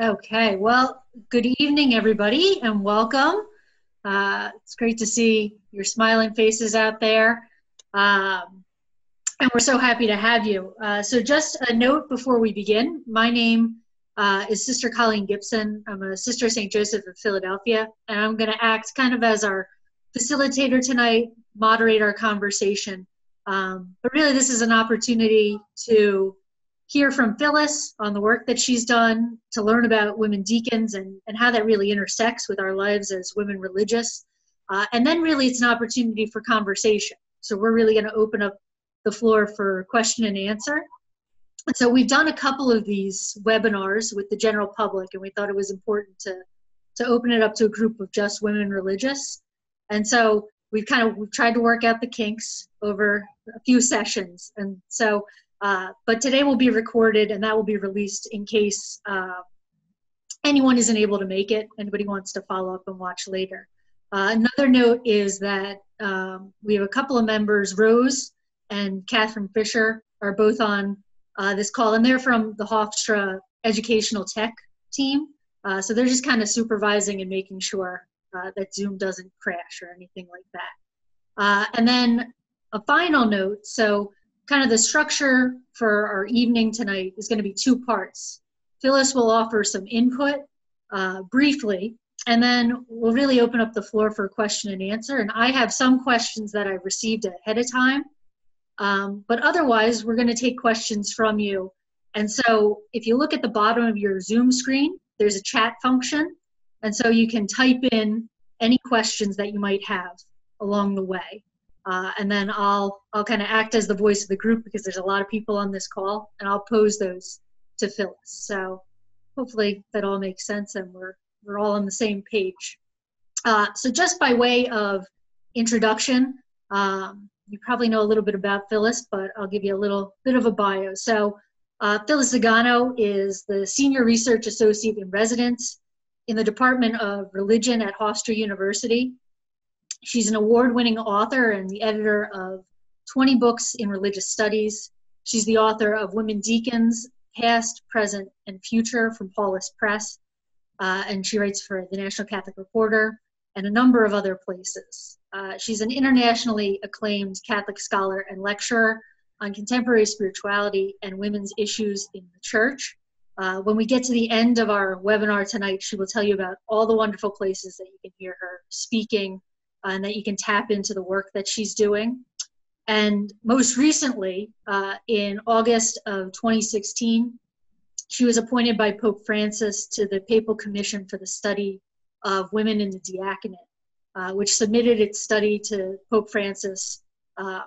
Okay, well, good evening, everybody, and welcome. Uh, it's great to see your smiling faces out there. Um, and we're so happy to have you. Uh, so, just a note before we begin my name uh, is Sister Colleen Gibson. I'm a Sister St. Joseph of Philadelphia, and I'm going to act kind of as our facilitator tonight, moderate our conversation. Um, but really, this is an opportunity to hear from Phyllis on the work that she's done, to learn about women deacons and, and how that really intersects with our lives as women religious. Uh, and then, really, it's an opportunity for conversation. So, we're really going to open up the floor for question and answer. So, we've done a couple of these webinars with the general public, and we thought it was important to, to open it up to a group of just women religious. And so, we've kind of we've tried to work out the kinks over a few sessions. And so, uh, but today will be recorded and that will be released in case uh, anyone isn't able to make it. Anybody wants to follow up and watch later. Uh, another note is that um, we have a couple of members, Rose and Catherine Fisher, are both on uh, this call, and they're from the Hofstra Educational Tech team. Uh, so they're just kind of supervising and making sure uh, that Zoom doesn't crash or anything like that. and then a final note so kind of the structure for our evening tonight is going to be two parts. Phyllis will offer some input uh, briefly, and then we'll really open up the floor for question and answer. And I have some questions that I've received ahead of time, um, but otherwise, we're going to take questions from you. And so if you look at the bottom of your Zoom screen, there's a chat function. And so you can type in any questions that you might have along the way. Uh, and then I'll I'll kind of act as the voice of the group because there's a lot of people on this call, and I'll pose those to Phyllis. So hopefully that all makes sense, and we're we're all on the same page. Uh, so just by way of introduction, um, you probably know a little bit about Phyllis, but I'll give you a little bit of a bio. So uh, Phyllis Zagano is the Senior Research Associate in Residence in the Department of Religion at Hofstra University. She's an award winning author and the editor of 20 books in religious studies. She's the author of Women Deacons, Past, Present, and Future from Paulist Press. Uh, and she writes for the National Catholic Reporter and a number of other places. Uh, she's an internationally acclaimed Catholic scholar and lecturer on contemporary spirituality and women's issues in the church. Uh, when we get to the end of our webinar tonight, she will tell you about all the wonderful places that you can hear her speaking and that you can tap into the work that she's doing. And most recently, uh, in August of 2016, she was appointed by Pope Francis to the Papal Commission for the Study of Women in the Diaconate, uh, which submitted its study to Pope Francis uh,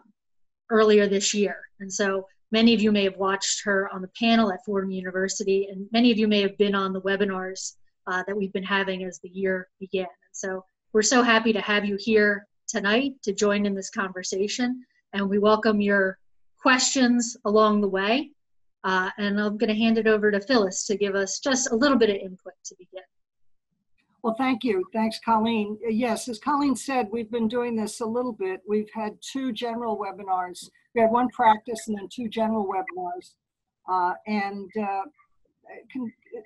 earlier this year. And so many of you may have watched her on the panel at Fordham University, and many of you may have been on the webinars uh, that we've been having as the year began. And so we're so happy to have you here tonight to join in this conversation, and we welcome your questions along the way. Uh, and I'm going to hand it over to Phyllis to give us just a little bit of input to begin. Well, thank you. Thanks, Colleen. Yes, as Colleen said, we've been doing this a little bit. We've had two general webinars. We had one practice and then two general webinars. Uh, and uh,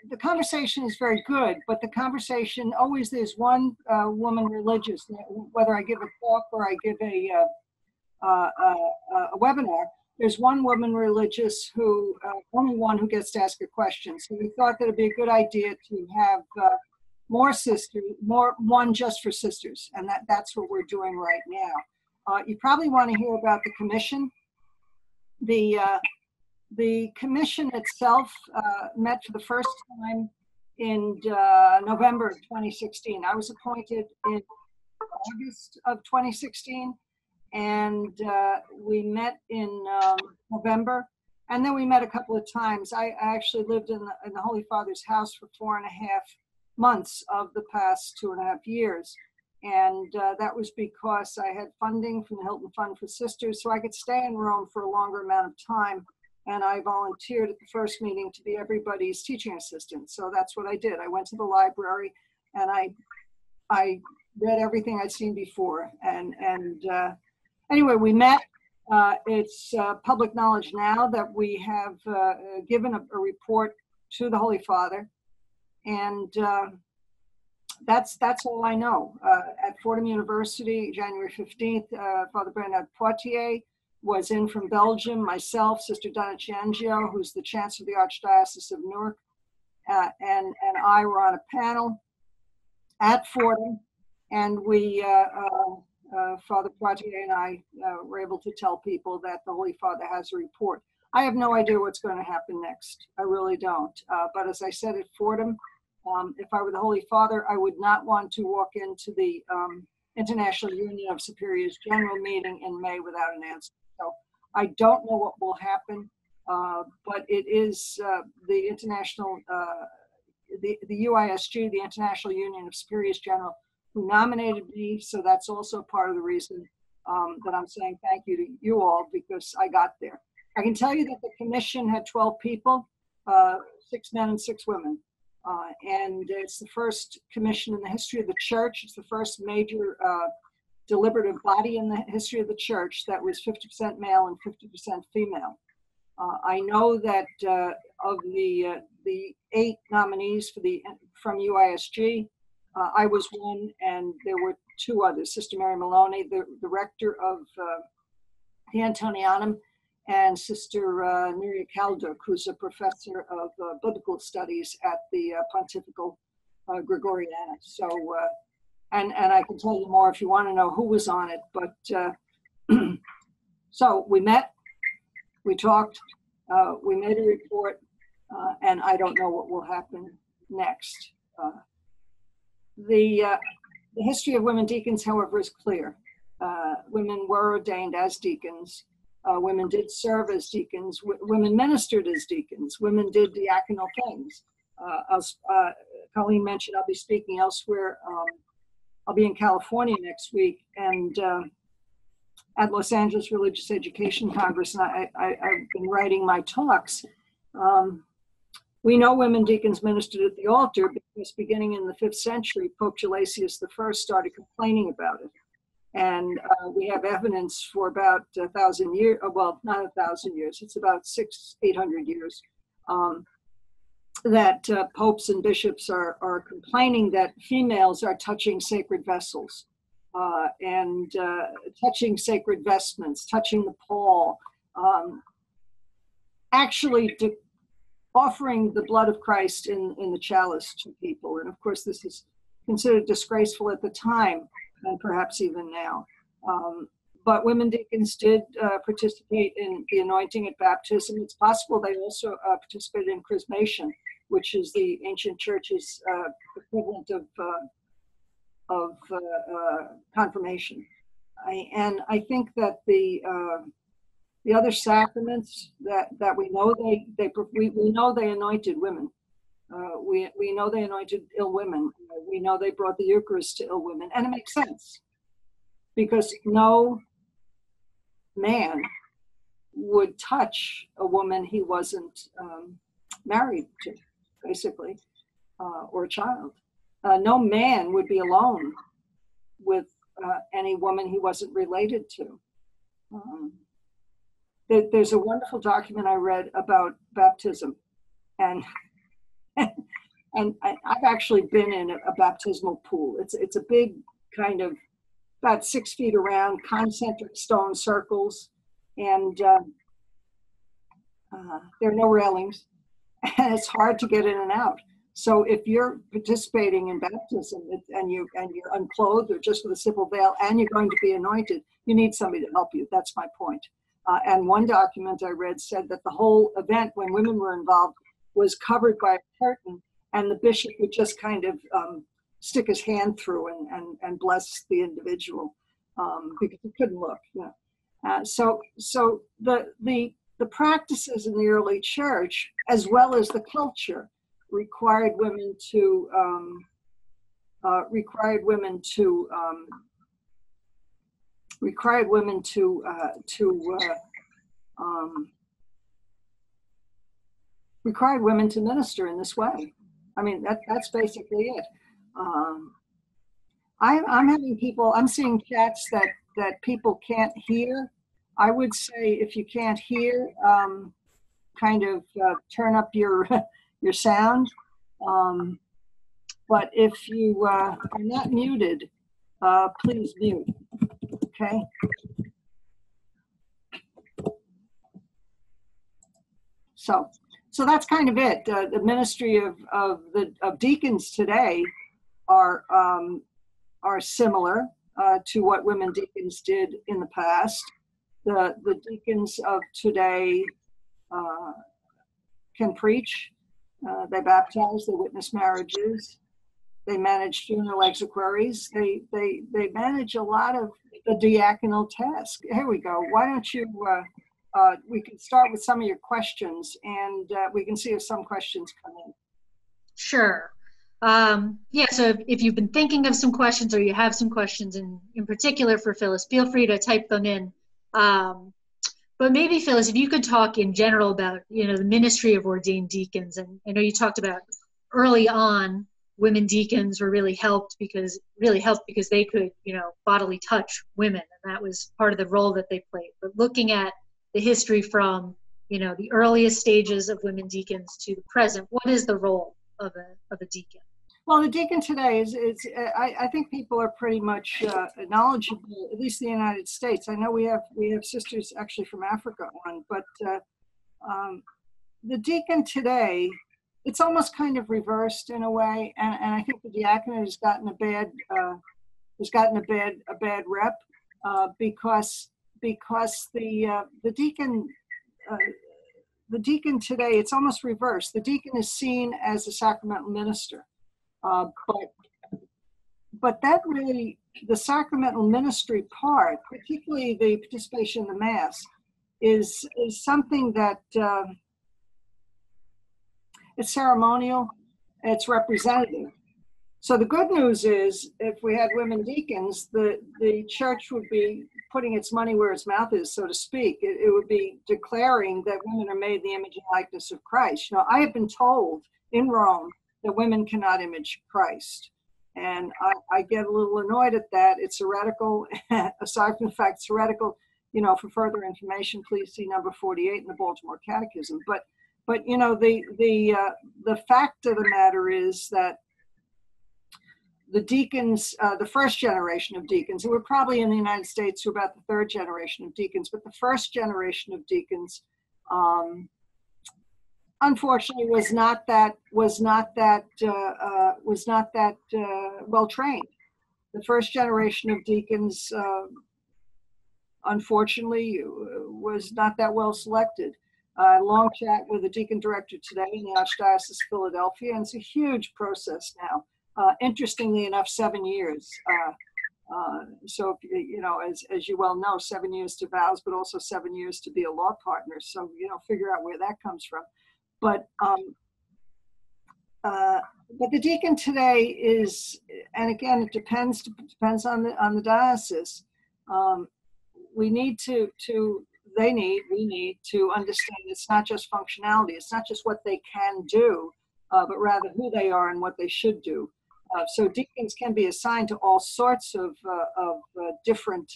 the conversation is very good, but the conversation always there's one uh, woman religious, whether I give a talk or I give a, uh, uh, uh a webinar, there's one woman religious who, uh, only one who gets to ask a question. So we thought that it'd be a good idea to have uh, more sisters, more one just for sisters, and that, that's what we're doing right now. you probably want to hear about the commission. The the commission itself uh, met for the first time in uh, November of 2016. I was appointed in August of 2016, and uh, we met in um, November. And then we met a couple of times. I, I actually lived in the, in the Holy Father's house for four and a half months of the past two and a half years. And uh, that was because I had funding from the Hilton Fund for Sisters, so I could stay in Rome for a longer amount of time and I volunteered at the first meeting to be everybody's teaching assistant. So that's what I did. I went to the library and I I read everything I'd seen before. And and uh, anyway, we met. Uh, it's uh, public knowledge now that we have uh, given a, a, report to the Holy Father, and uh, that's that's all I know. Uh, at Fordham University, January 15th, uh, Father Bernard Pottier was in from Belgium. Myself, Sister Donna Ciangio, who's the Chancellor of the Archdiocese of Newark, uh, and and I were on a panel at Fordham, and we. Uh, uh, uh, Father Pottier and I were able to tell people that the Holy Father has a report. I have no idea what's going to happen next. I really don't. but as I said at Fordham, um, if I were the Holy Father, I would not want to walk into the um, International Union of Superiors General meeting in May without an answer. I don't know what will happen, uh, but it is uh, the international, uh, the, the UISG, the International Union of Superiors General, who nominated me. So that's also part of the reason um, that I'm saying thank you to you all because I got there. I can tell you that the commission had 12 people, uh, six men and six women. Uh, and it's the first commission in the history of the church. It's the first major uh, deliberative body in the history of the church that was 50% male and 50% female. Uh, I know that uh, of the uh, the eight nominees for the from UISG, uh, I was one, and there were two others: Sister Mary Melone, the, the rector of the Antonianum, and Sister uh, Nuria Calduch, who's a professor of uh, biblical studies at the uh, Pontifical uh, Gregoriana. So, uh, and and I can tell you more if you want to know who was on it. But uh, so we met, we talked, we made a report, and I don't know what will happen next. the the history of women deacons, however, is clear. women were ordained as deacons uh, women did serve as deacons. W- women ministered as deacons. Women did diaconal things. Uh, uh, Colleen mentioned, I'll be speaking elsewhere. Um, I'll be in California next week and uh, at Los Angeles Religious Education Congress, and I, have been writing my talks. Um, we know women deacons ministered at the altar because beginning in the fifth century, Pope Gelasius I started complaining about it and uh, we have evidence for about a thousand years, well, not a thousand years, it's about six, 800 years, um, that uh, popes and bishops are, are complaining that females are touching sacred vessels uh, and uh, touching sacred vestments, touching the pall, um, actually de- offering the blood of Christ in, in the chalice to people. And of course, this is considered disgraceful at the time and perhaps even now. Um, but women deacons did uh, participate in the anointing at baptism. It's possible they also uh, participated in chrismation, which is the ancient church's uh, equivalent of uh, of uh, uh, confirmation. I, and I think that the the other sacraments that, that we know they they we, we know they anointed women. We, we know they anointed ill women. We know they brought the Eucharist to ill women. And it makes sense because no man would touch a woman he wasn't um, married to, basically, uh, or a child. Uh, no man would be alone with uh, any woman he wasn't related to. Um, there, there's a wonderful document I read about baptism, and and I, have actually been in a, a, baptismal pool. It's it's a big kind of about six feet around, concentric stone circles, and uh, uh, there are no railings, and it's hard to get in and out. So if you're participating in baptism and you and you're unclothed or just with a simple veil, and you're going to be anointed, you need somebody to help you. That's my point. Uh, and one document I read said that the whole event, when women were involved, was covered by a curtain, and the bishop would just kind of um, stick his hand through and, and, and bless the individual um, because he couldn't look. Know. Uh, so so the the the practices in the early church, as well as the culture, required women to um, uh, required women to um, required women to uh, to uh, um, required women to minister in this way. I mean, that, that's basically it. Um, I, I'm having people, I'm seeing chats that, that people can't hear. I would say if you can't hear, um, kind of uh, turn up your, your sound. Um, but if you uh, are not muted, uh, please mute. Okay. So, so that's kind of it. Uh, the ministry of, of the of deacons today are um, are similar uh, to what women deacons did in the past. The the deacons of today uh, can preach. Uh, they baptize. They witness marriages. They manage funeral exequies. They they they manage a lot of the diaconal task. Here we go. Why don't you? Uh, uh, we can start with some of your questions, and uh, we can see if some questions come in. Sure. Um, yeah, so if, if, you've been thinking of some questions or you have some questions in, in particular for Phyllis, feel free to type them in. Um, but maybe Phyllis, if you could talk in general about, you know, the ministry of ordained deacons, and I know you talked about early on women deacons were really helped because really helped because they could, you know, bodily touch women, and that was part of the role that they played. But looking at the history from, you know, the earliest stages of women deacons to the present, what is the role of a of a deacon? Well, the deacon today is, is I, I think people are pretty much uh, knowledgeable, at least in the United States. I know we have we have sisters actually from Africa on, but uh, um, the deacon today, it's almost kind of reversed in a way, and, and I think the diaconate has gotten a bad uh, has gotten a bad a bad rep uh, because because the uh, the deacon uh, the deacon today it's almost reversed. The deacon is seen as a sacramental minister uh, but but that really the sacramental ministry part, particularly the participation in the mass, is is something that uh, it's ceremonial, it's representative. So the good news is, if we had women deacons, the the church would be putting its money where its mouth is, so to speak. It, it would be declaring that women are made in the image and likeness of Christ. You know, I have been told in Rome that women cannot image Christ. And I, I get a little annoyed at that. It's heretical. Aside from the fact it's heretical, you know, for further information, please see number 48 in the Baltimore Catechism. But, but you know, the the uh, the fact of the matter is that the deacons, uh, the first generation of deacons, who were probably in the United States who about the third generation of deacons, but the first generation of deacons um, unfortunately was not that was not that uh, uh, was not that uh, well trained. The first generation of deacons, uh, unfortunately, was not that well selected. Uh, long chat with the deacon director today in the Archdiocese of Philadelphia, and it's a huge process now. Uh, interestingly enough, seven years. so, you know, as, as you well know, seven years to vows, but also seven years to be a law partner. So, you know, figure out where that comes from. But um, uh, but the deacon today is, and again, it depends depends on the on the diocese. Um, we need to to they need we need to understand it's not just functionality. It's not just what they can do, uh, but rather who they are and what they should do. Uh, so deacons can be assigned to all sorts of uh, of uh, different.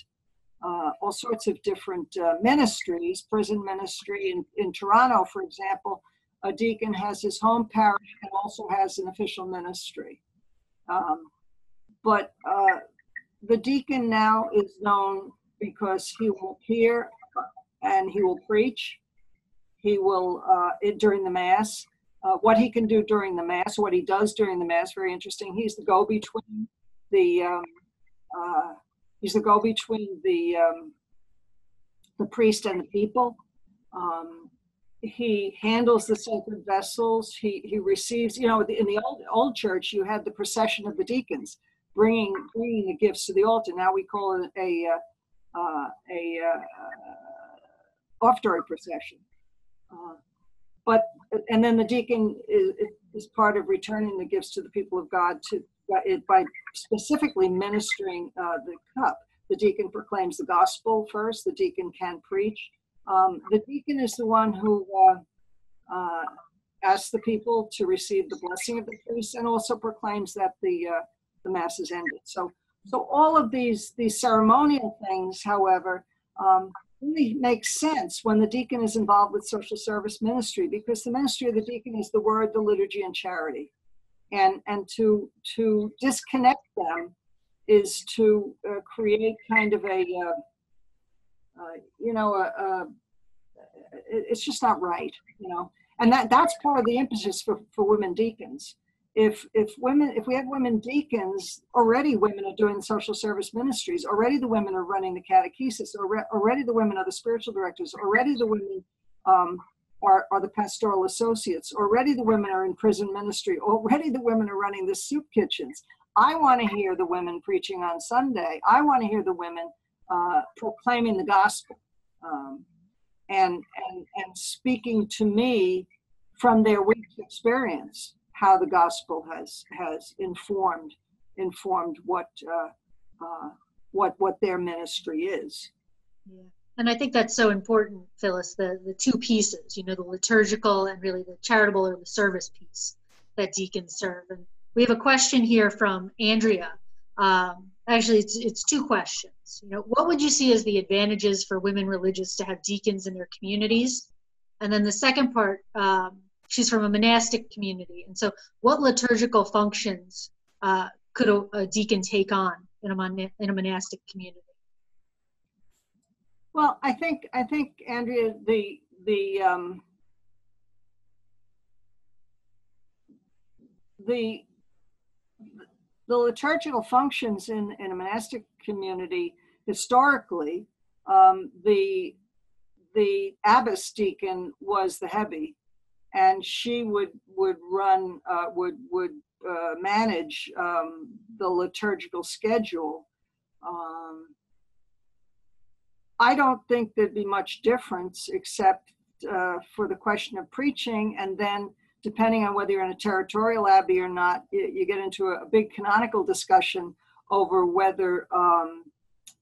Uh, all sorts of different ministries, prison ministry in, in Toronto, for example, a deacon has his home parish and also has an official ministry. Um, but uh, the deacon now is known because he will hear and he will preach. He will, uh, it, during the Mass, uh, what he can do during the Mass, what he does during the Mass, very interesting. He's the go between the, um, uh, he's the go between the, um, the priest and the people. Um, he handles the sacred vessels. He he receives. You know, in the old old church, you had the procession of the deacons bringing bringing the gifts to the altar. Now we call it a uh, uh, a uh, offertory procession. But and then the deacon is, is part of returning the gifts to the people of God to by specifically ministering uh, the cup. The deacon proclaims the gospel first. The deacon can preach um, the deacon is the one who uh, uh, asks the people to receive the blessing of the priest and also proclaims that the uh, the mass is ended. So, so all of these these ceremonial things, however, um, really makes sense when the deacon is involved with social service ministry because the ministry of the deacon is the word, the liturgy, and charity. and and to to disconnect them is to uh, create kind of a uh, uh, you know a, a, it's just not right you know and that that's part of the impetus for, for women deacons if if women if we have women deacons already women are doing social service ministries already the women are running the catechesis already the women are the spiritual directors already the women um, are, are the pastoral associates already the women are in prison ministry already the women are running the soup kitchens. I want to hear the women preaching on sunday. I want to hear the women uh, proclaiming the gospel um, and, and and speaking to me from their week's experience how the gospel has has informed informed what uh, uh, what what their ministry is. Yeah. And I think that's so important, Phyllis, the, the two pieces, you know, the liturgical and really the charitable or the service piece that deacons serve. And we have a question here from Andrea. Um, actually, it's, it's two questions. You know, what would you see as the advantages for women religious to have deacons in their communities? And then the second part, um, she's from a monastic community. And so, what liturgical functions uh, could a, a, deacon take on in a, mon- in a monastic community? Well, I think I think Andrea, the the um, the the liturgical functions in, in a monastic community historically, um, the the abbess deacon was the heavy, and she would would run uh, would would uh, manage um, the liturgical schedule. Um, I don't think there'd be much difference except uh, for the question of preaching, and then depending on whether you're in a territorial abbey or not, you get into a big canonical discussion over whether um,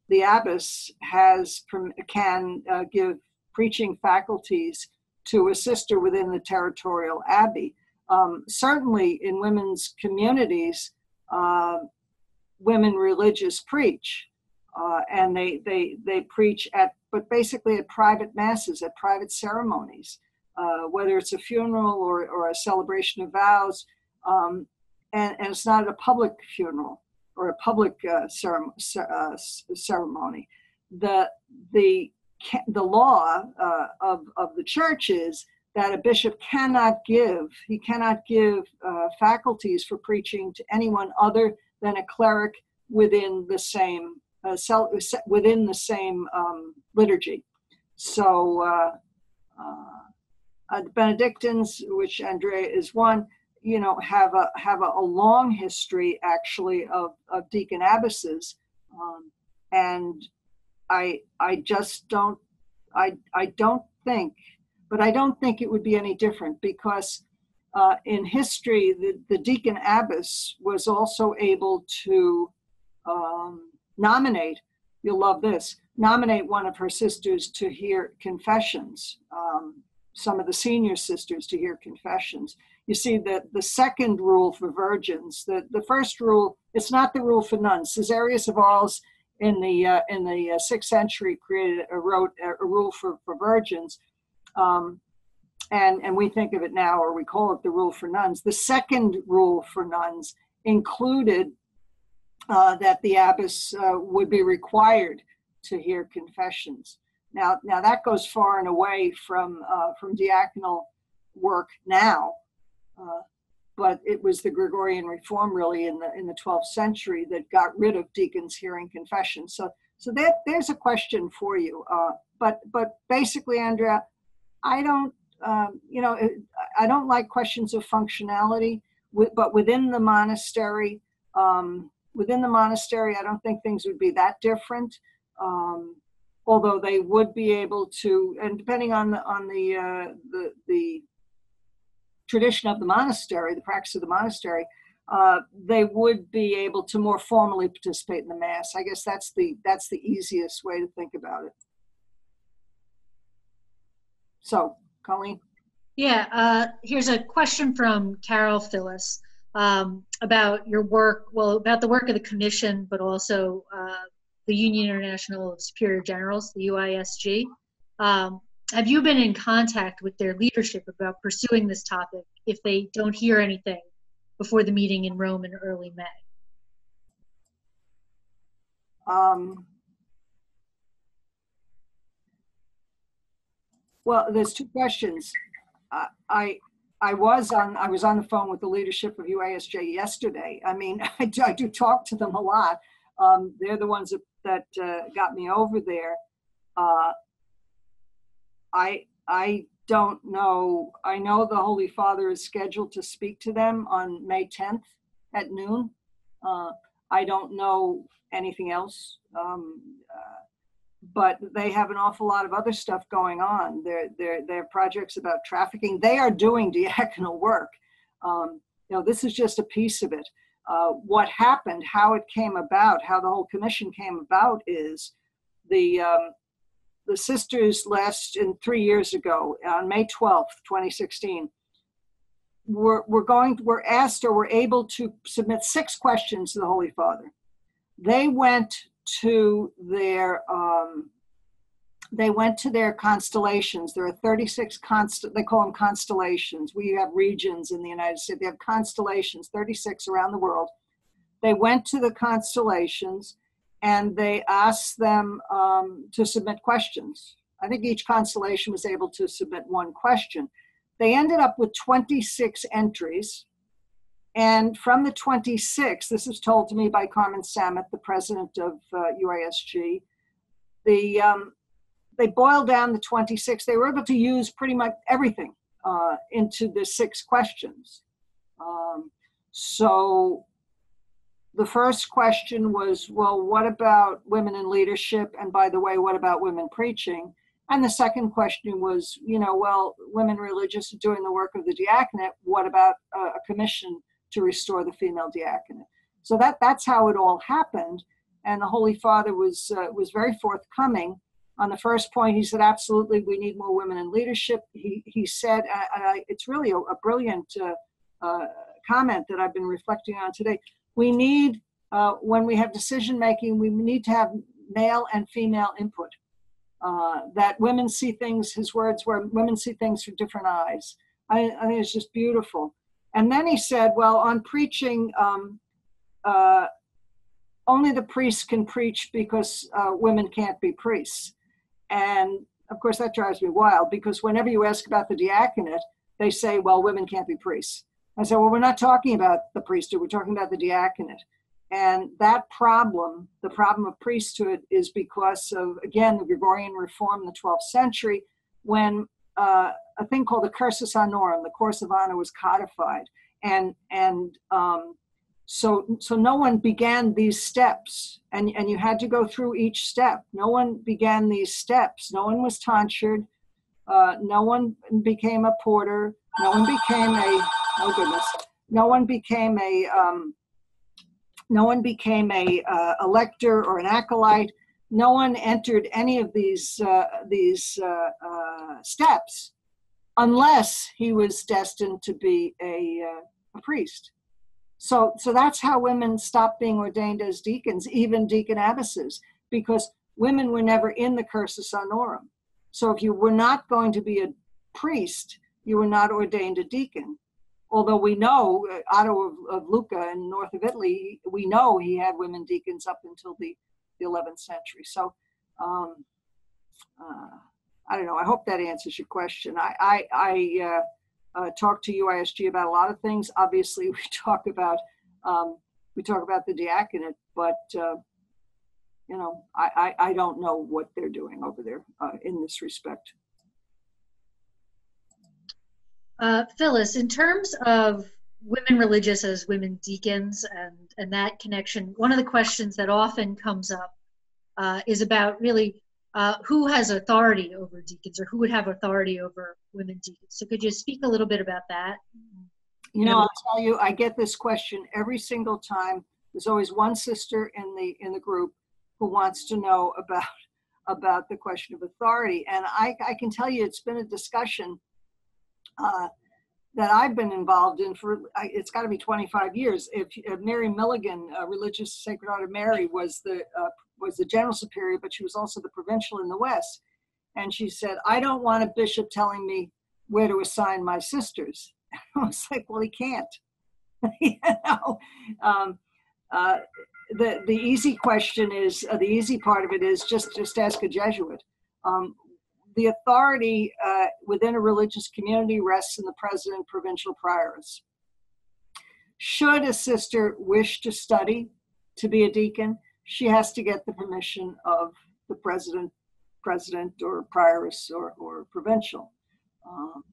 the abbess has can uh, give preaching faculties to a sister within the territorial abbey. Um, certainly, in women's communities, uh, women religious preach, uh, and they they they preach at, but basically at private masses, at private ceremonies, uh, whether it's a funeral or or a celebration of vows, um, and and it's not a public funeral or a public uh, uh, ceremony. The the the law uh, of, of the church is that a bishop cannot give, he cannot give uh, faculties for preaching to anyone other than a cleric within the same uh, within the same um, liturgy. So uh, uh, the Benedictines, which Andrea is one, you know, have a have a, a long history actually of, of deacon abbesses, um, and I I just don't I I don't think, but I don't think it would be any different because uh, in history the, the deacon abbess was also able to um, nominate. You'll love this. Nominate one of her sisters to hear confessions. Um, some of the senior sisters to hear confessions. You see that the second rule for virgins, the, the first rule, it's not the rule for nuns. Caesarius of Arles in the uh, in the uh, sixth century created a wrote a, rule for, for virgins um, and and we think of it now or we call it the rule for nuns. The second rule for nuns included uh, that the abbess uh, would be required to hear confessions. Now now that goes far and away from uh, from diaconal work now uh, but it was the Gregorian reform really in the in the 12th century that got rid of deacons hearing confession. So so that there's a question for you. Uh, but but basically, Andrea, I don't um, you know I don't like questions of functionality. But within the monastery, um, within the monastery, I don't think things would be that different. Um, although they would be able to, and depending on the on the uh, the the tradition of the monastery, the practice of the monastery, uh, they would be able to more formally participate in the mass. I guess that's the that's the easiest way to think about it. So, Colleen. Yeah, uh, here's a question from Carol Phyllis um, about your work. Well, about the work of the commission, but also uh, the Union International of Superior Generals, the UISG. Um, have you been in contact with their leadership about pursuing this topic if they don't hear anything before the meeting in Rome in early May? Um, well, there's two questions. Uh, I I was on I was on the phone with the leadership of UISG yesterday. I mean, I do, I do talk to them a lot. Um, they're the ones that, that uh, got me over there. Uh, I I don't know. I know the Holy Father is scheduled to speak to them on May 10th at noon. Uh, I don't know anything else. Um, uh, but they have an awful lot of other stuff going on. Their their their projects about trafficking. They are doing diaconal work. Um, you know, this is just a piece of it. Uh, what happened, how it came about, how the whole commission came about is the um, the sisters last in three years ago on May 12th, 2016. We're, we're going we're asked or we're able to submit six questions to the Holy Father. They went to their um, they went to their constellations. There are 36 const they call them constellations. We have regions in the United States. They have constellations, 36 around the world. They went to the constellations and they asked them um, to submit questions. I think each constellation was able to submit one question. They ended up with 26 entries and from the 26, this is told to me by Carmen Sammut, the president of uh, UISG, the, um, they boiled down the 26. They were able to use pretty much everything uh, into the six questions. Um, so the first question was, well, what about women in leadership? And by the way, what about women preaching? And the second question was, you know, well, women religious doing the work of the diaconate. What about a commission to restore the female diaconate. So that that's how it all happened. And the Holy Father was uh, was very forthcoming. On the first point, he said, "Absolutely, we need more women in leadership." He he said, and I, it's really a, a brilliant uh, uh, comment that I've been reflecting on today. We need uh, when we have decision making, we need to have male and female input. Uh, that women see things, his words were, women see things through different eyes. I, I think it's just beautiful. And then he said, well, on preaching, um, uh, only the priests can preach because uh, women can't be priests. And of course, that drives me wild because whenever you ask about the diaconate, they say, well, women can't be priests. I said, well, we're not talking about the priesthood, we're talking about the diaconate. And that problem, the problem of priesthood, is because of, again, the Gregorian reform in the 12th century, when uh, a thing called the cursus honorum, the course of honor was codified. And, and um, so, so no one began these steps and, and you had to go through each step. No one began these steps. No one was tonsured. Uh, no one became a porter. No one became a, oh goodness, no one became a, um, no one became a, uh, a lector or an acolyte no one entered any of these uh, these uh, uh, steps unless he was destined to be a, uh, a, priest. So, so that's how women stopped being ordained as deacons, even deacon abbesses, because women were never in the cursus honorum. So if you were not going to be a priest, you were not ordained a deacon. Although we know uh, Otto of, of Lucca in north of Italy, we know he had women deacons up until the the 11th century. So, um, uh, I don't know. I hope that answers your question. I, I, I uh, uh, talk to UISG about a lot of things. Obviously, we talk about um, we talk about the diaconate, but uh, you know, I, I, I, don't know what they're doing over there uh, in this respect. Uh, Phyllis, in terms of women religious as women deacons and, and that connection, one of the questions that often comes up uh, is about really uh, who has authority over deacons or who would have authority over women deacons. So could you speak a little bit about that? You know, I'll tell you, I get this question every single time. There's always one sister in the in the group who wants to know about about the question of authority, and I, I can tell you, it's been a discussion. Uh, that I've been involved in for it's got to be 25 years. If, if Mary Milligan, uh, Religious Sacred Heart of Mary, was the uh, was the general superior, but she was also the provincial in the West, and she said, "I don't want a bishop telling me where to assign my sisters." I was like, "Well, he can't. you know, um, uh, the the easy question is uh, the easy part of it is just just ask a Jesuit. Um, the authority uh, within a religious community rests in the president, and provincial priors. Should a sister wish to study to be a deacon, she has to get the permission of the president, president or prioress or, or provincial. Um,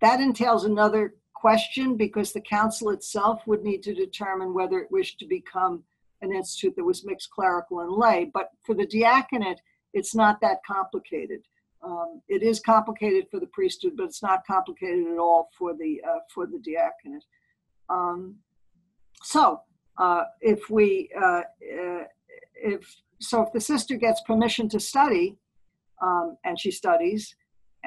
that entails another question because the council itself would need to determine whether it wished to become an institute that was mixed clerical and lay. But for the diaconate, it's not that complicated. Um, it is complicated for the priesthood, but it's not complicated at all for the uh, for the diaconate. Um, so, uh, if we uh, uh if so, if the sister gets permission to study, um, and she studies,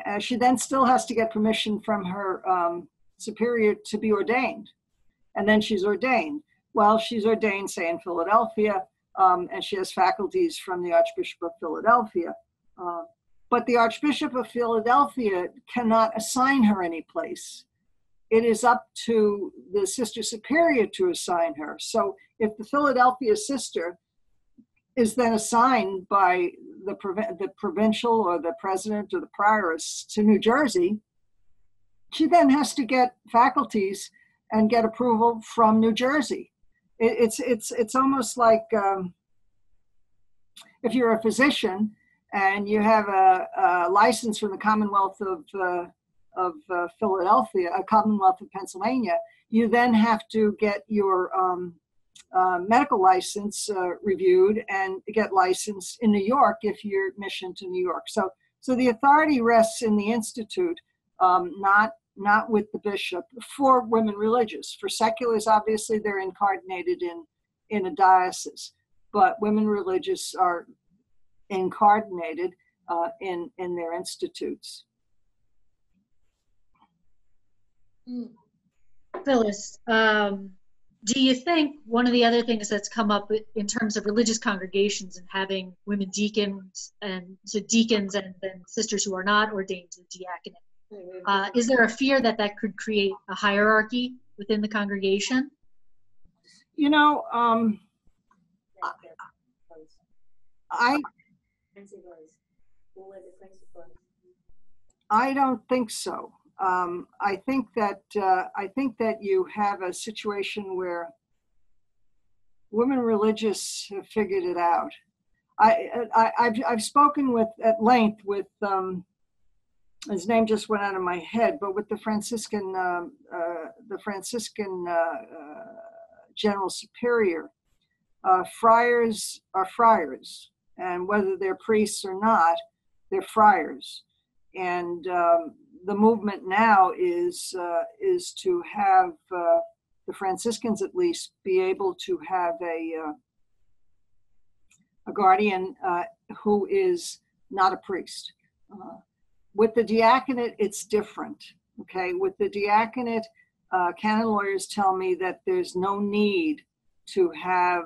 uh, she then still has to get permission from her um, superior to be ordained, and then she's ordained. Well, she's ordained, say, in Philadelphia, um, and she has faculties from the Archbishop of Philadelphia. But the Archbishop of Philadelphia cannot assign her any place. It is up to the Sister Superior to assign her. So if the Philadelphia sister is then assigned by the, the provincial or the president or the prioress to New Jersey, she then has to get faculties and get approval from New Jersey it, it's it's it's almost like um, if you're a physician and you have a, a license from the Commonwealth of uh, of uh, Philadelphia, a Commonwealth of Pennsylvania, you then have to get your um, uh, medical license uh, reviewed and get licensed in New York if you're mission to New York. So, so the authority rests in the institute, um, not not with the bishop, for women religious. For seculars, obviously, they're incarnated in, in a diocese, but women religious are incarnated uh, in, in their institutes. Hmm. Phyllis, um, do you think one of the other things that's come up in terms of religious congregations and having women deacons and so deacons and then sisters who are not ordained to diaconate uh, is there a fear that that could create a hierarchy within the congregation? You know, um, I I don't think so. Um, I think that uh, I think that you have a situation where women religious have figured it out. I, I have I've spoken with at length with um, his name just went out of my head, but with the Franciscan, uh, uh, the Franciscan uh, uh General Superior, uh, friars are friars, and whether they're priests or not, they're friars. And um, the movement now is uh, is to have the Franciscans, at least, be able to have a a guardian who is not a priest. Uh, with the diaconate, it's different. Okay, with the diaconate, uh, canon lawyers tell me that there's no need to have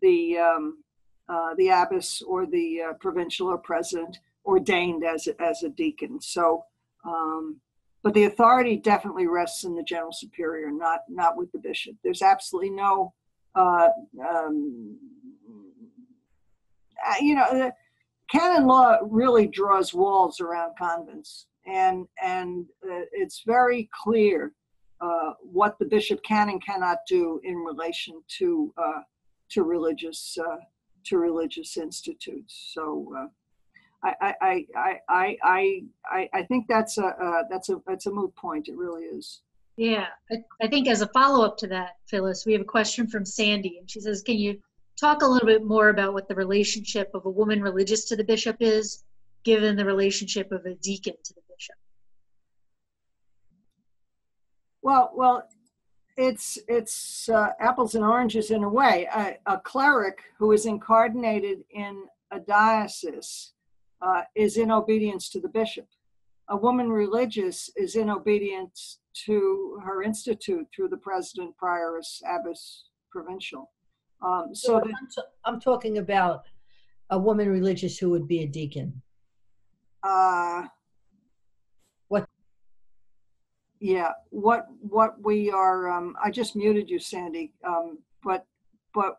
the um, uh, the abbess or the uh, provincial or president ordained as a, as a deacon. So, um, but the authority definitely rests in the general superior, not not with the bishop. There's absolutely no, uh, um, uh, you know, canon law really draws walls around convents, and and uh, it's very clear uh, what the bishop can and cannot do in relation to uh, to religious uh, to religious institutes. So. Uh, I, I, I, I, I, I think that's a uh, that's a that's a moot point. It really is. Yeah, I, I think as a follow up to that, Phyllis, we have a question from Sandy, and she says, "Can you talk a little bit more about what the relationship of a woman religious to the bishop is, given the relationship of a deacon to the bishop. Well, well, it's it's uh, apples and oranges in a way. A, a, cleric who is incarnated in a diocese uh, is in obedience to the bishop. A woman religious is in obedience to her institute through the president, prioress, abbess, provincial. Um, so I'm, t- I'm talking about a woman religious who would be a deacon. Uh, what? Yeah, what, what we are, um, I just muted you, Sandy. Um, but, but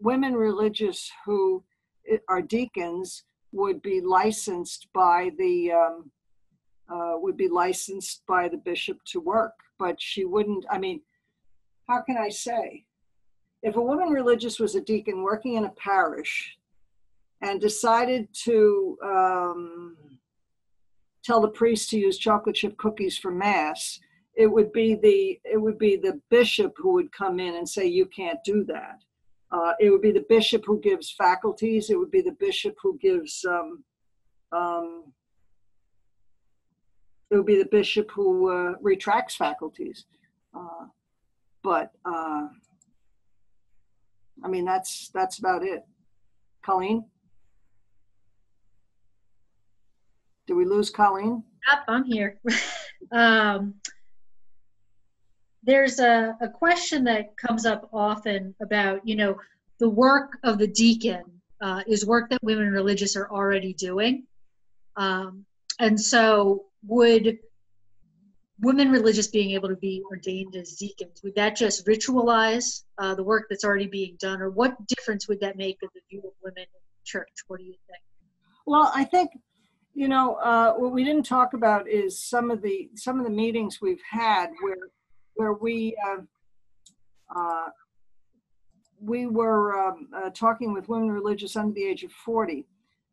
women religious who i- are deacons would be licensed by the, um, uh, would be licensed by the bishop to work, but she wouldn't, I mean, how can I say? If a woman religious was a deacon working in a parish and decided to um, tell the priest to use chocolate chip cookies for mass, it would be the it would be the bishop who would come in and say you can't do that. Uh, it would be the bishop who gives faculties. It would be the bishop who gives. Um, um, it would be the bishop who uh, retracts faculties. Uh, but uh, I mean that's that's about it. Colleen, did we lose Colleen? Yep, I'm here. um, there's a, a question that comes up often about, you know, the work of the deacon uh, is work that women religious are already doing. Um, and so, would women religious being able to be ordained as deacons, would that just ritualize uh, the work that's already being done? Or what difference would that make of the view of women in church? What do you think? Well, I think you know uh, what we didn't talk about is some of the some of the meetings we've had where where we uh, uh, we were um, uh, talking with women religious under the age of 40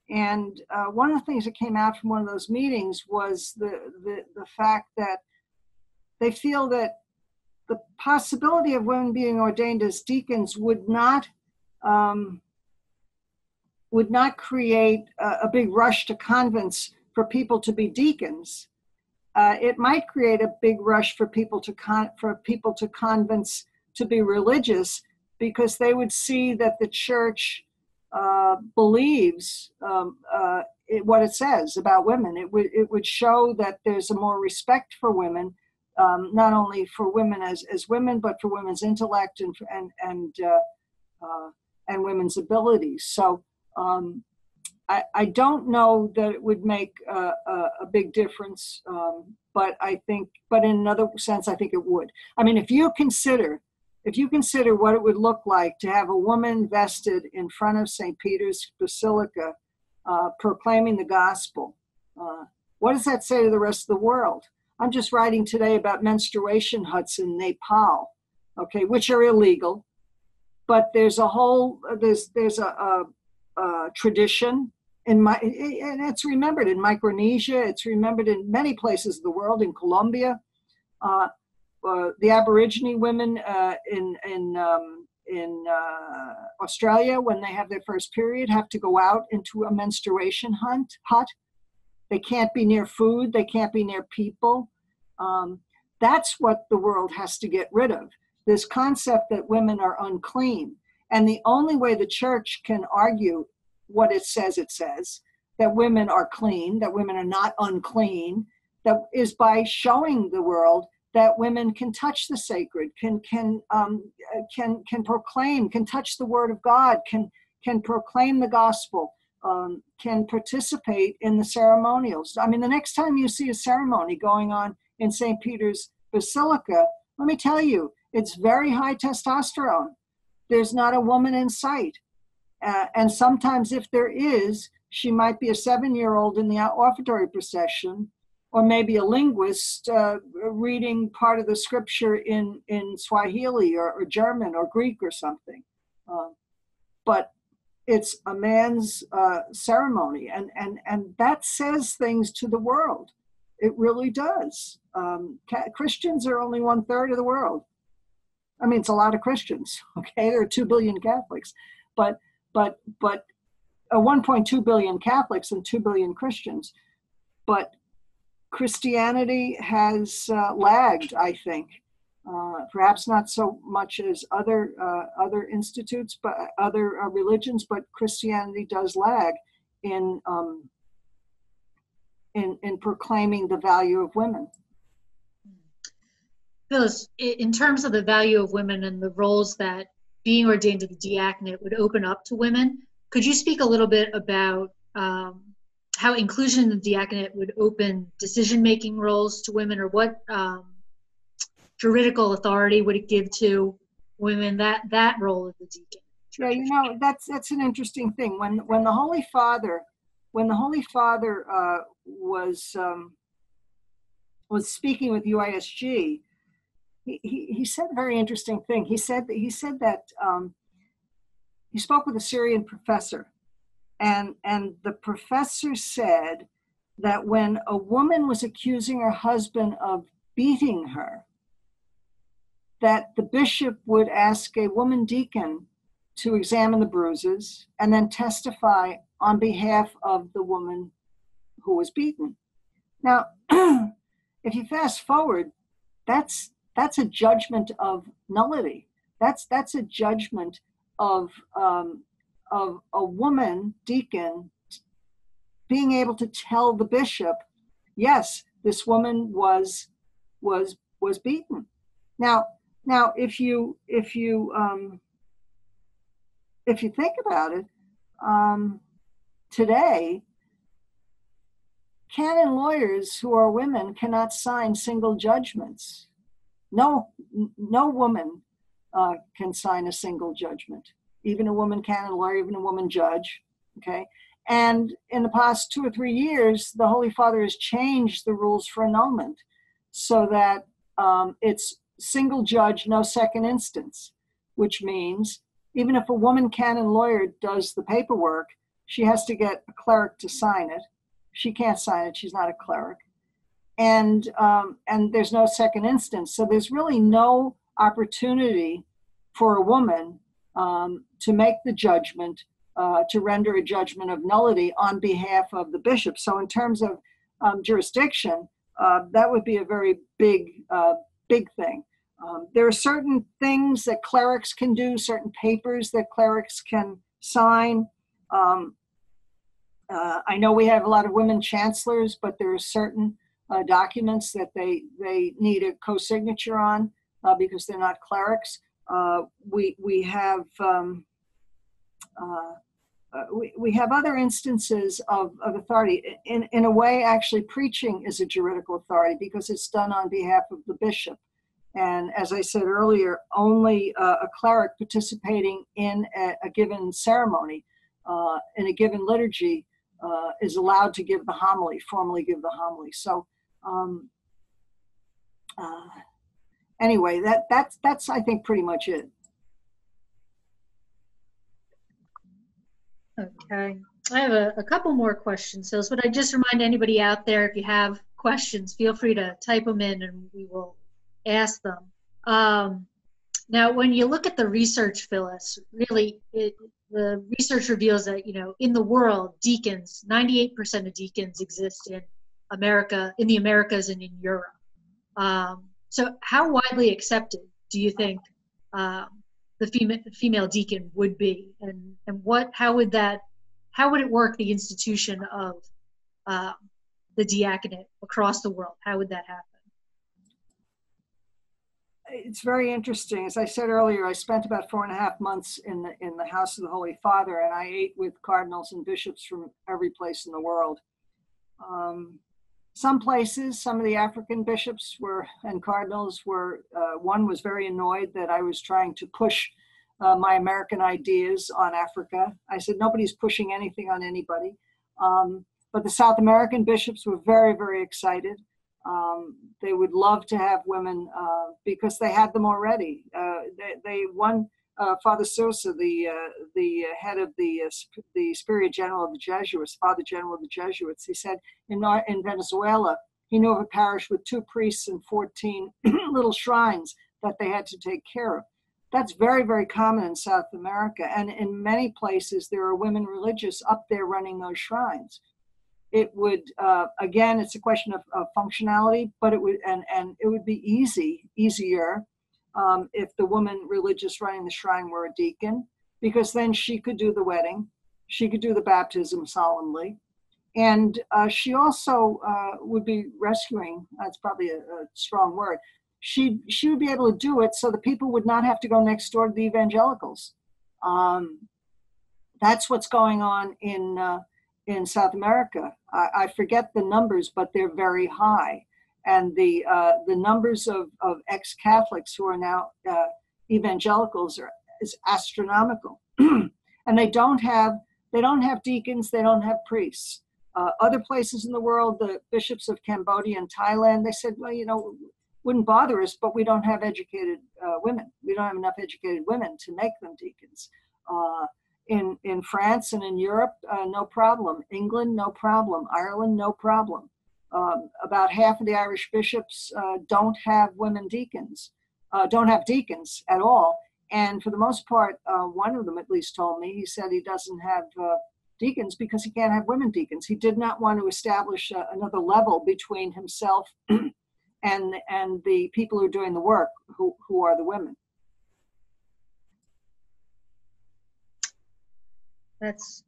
and uh, one of the things that came out from one of those meetings was the, the the fact that they feel that the possibility of women being ordained as deacons would not um, would not create a, a big rush to convents for people to be deacons. Uh, it might create a big rush for people to con- for people to convents to be religious because they would see that the church uh, believes um, uh, it, what it says about women. It would it would show that there's a more respect for women, um, not only for women as, as women, but for women's intellect and and and uh, uh, and women's abilities. So um, I, I don't know that it would make a, a, a big difference, um, but I think, but in another sense, I think it would. I mean, if you consider, if you consider what it would look like to have a woman vested in front of St. Peter's Basilica, uh, proclaiming the gospel, uh, what does that say to the rest of the world? I'm just writing today about menstruation huts in Nepal, okay, which are illegal, but there's a whole there's there's a, a uh, tradition in my and it's remembered in Micronesia. It's remembered in many places of the world. In Colombia, uh, uh, the Aborigine women uh, in in um, in uh, Australia, when they have their first period, have to go out into a menstruation hunt hut. They can't be near food. They can't be near people. Um, that's what the world has to get rid of. This concept that women are unclean and the only way the church can argue what it says it says, that women are clean, that women are not unclean, that is by showing the world that women can touch the sacred, can can um, can can proclaim, can touch the word of God, can can proclaim the gospel, um, can participate in the ceremonials. I mean, the next time you see a ceremony going on in St. Peter's Basilica, let me tell you, it's very high testosterone there's not a woman in sight. Uh, and sometimes, if there is, she might be a seven year old in the offertory procession, or maybe a linguist uh, reading part of the scripture in, in Swahili or, or German or Greek or something. Uh, but it's a man's uh, ceremony, and, and, and that says things to the world. It really does. Um, Christians are only one third of the world. I mean, it's a lot of Christians. Okay, there are two billion Catholics, but but but uh, 1.2 billion Catholics and two billion Christians. But Christianity has uh, lagged, I think. Uh, perhaps not so much as other uh, other institutes, but other uh, religions, but Christianity does lag in um, in in proclaiming the value of women. Phyllis, in terms of the value of women and the roles that being ordained to the diaconate would open up to women, could you speak a little bit about um, how inclusion in the diaconate would open decision-making roles to women, or what um, juridical authority would it give to women that that role of the deacon? Yeah, you know that's that's an interesting thing. When when the Holy Father, when the Holy Father uh, was um, was speaking with UISG, he, he, said a very interesting thing. He said that he said that um, he spoke with a Syrian professor, and and the professor said that when a woman was accusing her husband of beating her, that the bishop would ask a woman deacon to examine the bruises and then testify on behalf of the woman who was beaten. Now, if you fast forward, that's that's a judgment of nullity. That's that's a judgment of um, of a woman deacon being able to tell the bishop, yes, this woman was was was beaten. Now, now, if you if you um, if you think about it, um, today, canon lawyers who are women cannot sign single judgments. No, no woman uh, can sign a single judgment. Even a woman canon lawyer, even a woman judge. Okay, and in the past two or three years, the Holy Father has changed the rules for annulment so that um, it's single judge, no second instance, which means even if a woman canon lawyer does the paperwork, she has to get a cleric to sign it. She can't sign it, she's not a cleric. And, um, and there's no second instance. So there's really no opportunity for a woman um, to make the judgment uh, to render a judgment of nullity on behalf of the bishop. So, in terms of um, jurisdiction, uh, that would be a very big, uh, big thing. Um, there are certain things that clerics can do, certain papers that clerics can sign. Um, uh, I know we have a lot of women chancellors, but there are certain uh, documents that they they need a co-signature on uh, because they're not clerics. we we have um, uh, uh, we, we have other instances of, of authority. In, in a way, actually, preaching is a juridical authority because it's done on behalf of the bishop. And as I said earlier, only uh, a cleric participating in a, a given ceremony, uh, in a given liturgy, uh, is allowed to give the homily, formally give the homily. So, um, uh, anyway, that that's that's I think pretty much it. Okay. I have a, a couple more questions, So, but I just remind anybody out there if you have questions, feel free to type them in and we will ask them. Um, now, when you look at the research, Phyllis, really, it, the research reveals that, you know, in the world, deacons, 98% of deacons exist in America, in the Americas and in Europe. Um, so, how widely accepted do you think um, the female female deacon would be, and and what how would that how would it work the institution of uh, the diaconate across the world? How would that happen? It's very interesting. As I said earlier, I spent about four and a half months in the in the House of the Holy Father, and I ate with cardinals and bishops from every place in the world. Um, some places, some of the African bishops were and cardinals were. Uh, one was very annoyed that I was trying to push uh, my American ideas on Africa. I said nobody's pushing anything on anybody. Um, but the South American bishops were very, very excited. Um, they would love to have women uh, because they had them already. Uh, they, they one uh, Father Sosa, the uh, the head of the uh, the Superior General of the Jesuits, Father General of the Jesuits, he said in in Venezuela he knew of a parish with two priests and 14 little shrines that they had to take care of. That's very very common in South America, and in many places there are women religious up there running those shrines. It would uh, again, it's a question of, of functionality, but it would and and it would be easy easier um, if the woman religious running the shrine were a deacon, because then she could do the wedding, she could do the baptism solemnly, and uh, she also uh, would be rescuing. That's probably a, a, strong word. She she would be able to do it so the people would not have to go next door to the evangelicals. Um, that's what's going on in uh, in South America. I, I forget the numbers, but they're very high and the uh, the numbers of, of ex-Catholics who are now uh, evangelicals are is astronomical, and they don't have they don't have deacons, they don't have priests. Uh, other places in the world, the bishops of Cambodia and Thailand, they said, well, you know, wouldn't bother us, but we don't have educated uh, women. We don't have enough educated women to make them deacons. Uh, in in France and in Europe, uh, no problem. England, no problem. Ireland, no problem. Um, about half of the Irish bishops uh, don't have women deacons, uh, don't have deacons at all. And for the most part, uh, one of them at least told me, he said he doesn't have uh, deacons because he can't have women deacons. He did not want to establish uh, another level between himself and and the people who are doing the work, who, who are the women. That's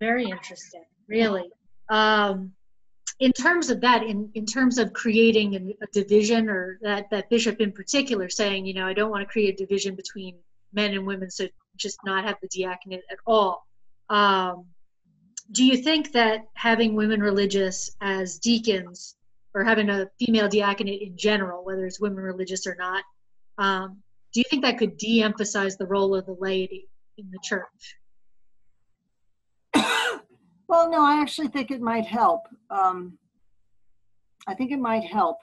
very interesting, really. Um, in terms of that, in, in terms of creating a, division, or that, that bishop in particular saying, you know, I don't want to create a division between men and women, so just not have the diaconate at all. Um, do you think that having women religious as deacons, or having a female diaconate in general, whether it's women religious or not, um, do you think that could de emphasize the role of the laity in the church? Well, no, I actually think it might help. Um, I think it might help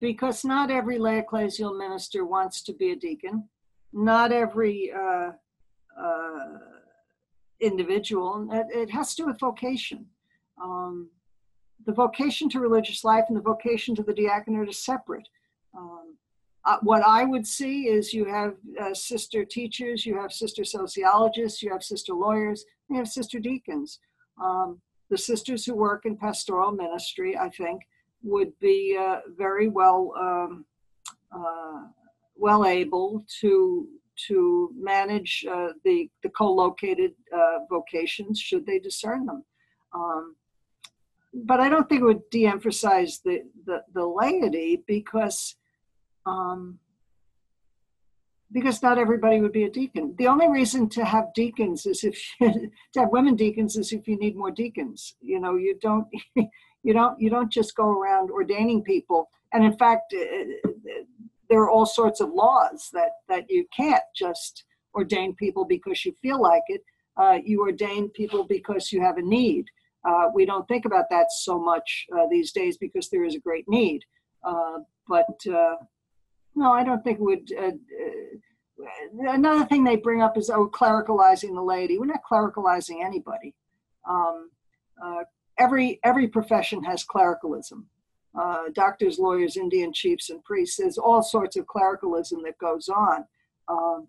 because not every lay ecclesial minister wants to be a deacon. Not every uh, uh, individual. It, it, has to do with vocation. Um, the vocation to religious life and the vocation to the diaconate are separate. Um, uh, what I would see is you have uh, sister teachers, you have sister sociologists, you have sister lawyers, you have sister deacons. Um, the sisters who work in pastoral ministry, I think, would be uh, very well um, uh, well able to to manage uh, the the co-located uh, vocations should they discern them. Um, but I don't think it would de-emphasize the, the, the laity because um, because not everybody would be a deacon. The only reason to have deacons is if to have women deacons is if you need more deacons. You know, you don't you don't you don't just go around ordaining people. And in fact, uh, there are all sorts of laws that that you can't just ordain people because you feel like it. Uh, you ordain people because you have a need. Uh, we don't think about that so much uh, these days because there is a great need. Uh, but uh, no, I don't think it would. Uh, uh, another thing they bring up is oh, clericalizing the laity. We're not clericalizing anybody. Um, uh, every every profession has clericalism. Uh, doctors, lawyers, Indian chiefs, and priests. There's all sorts of clericalism that goes on. Um,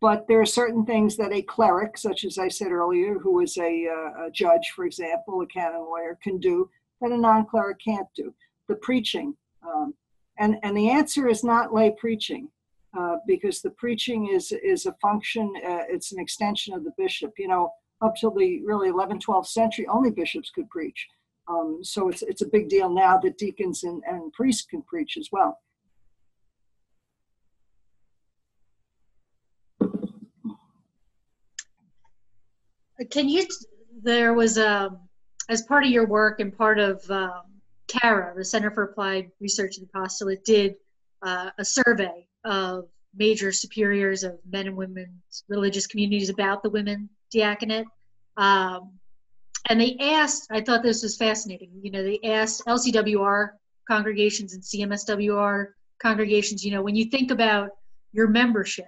but there are certain things that a cleric, such as I said earlier, who is a, uh, a judge, for example, a canon lawyer, can do that a non-cleric can't do. The preaching, um, and, and the answer is not lay preaching. Uh, because the preaching is is a function, uh, it's an extension of the bishop. You know, up till the really 11th, 12th century, only bishops could preach. Um, so it's it's a big deal now that deacons and, and priests can preach as well. Can you? There was a as part of your work and part of um, CARA, the Center for Applied Research and Apostolate, did uh, a survey of major superiors of men and women's religious communities about the women diaconate. Um, and they asked, I thought this was fascinating, you know, they asked LCWR congregations and CMSWR congregations, you know, when you think about your membership,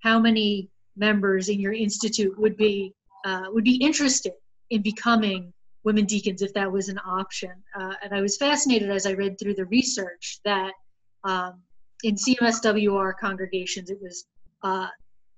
how many members in your institute would be uh, would be interested in becoming women deacons if that was an option. Uh, and I was fascinated as I read through the research that um, in CMSWR congregations, it was uh,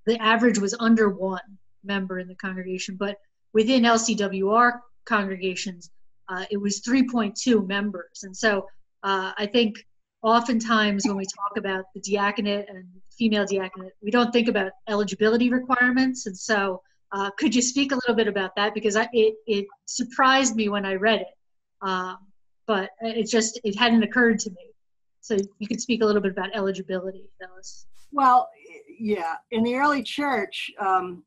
the average was under one member in the congregation, but within LCWR congregations, uh, it was 3.2 members. And so uh, I think oftentimes when we talk about the diaconate and female diaconate, we don't think about eligibility requirements. And so uh, could you speak a little bit about that? Because I, it, it surprised me when I read it, um, but it just, it hadn't occurred to me. So you could speak a little bit about eligibility, Phyllis. Well, yeah, in the early church, um,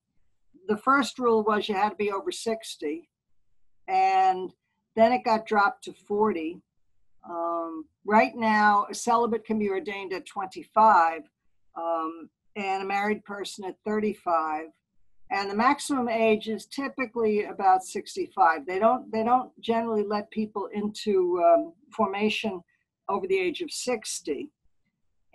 the first rule was you had to be over 60, and then it got dropped to 40. Um, right now, a celibate can be ordained at 25, um, and a married person at 35. And the maximum age is typically about 65. They don't they don't generally let people into um, formation over the age of 60.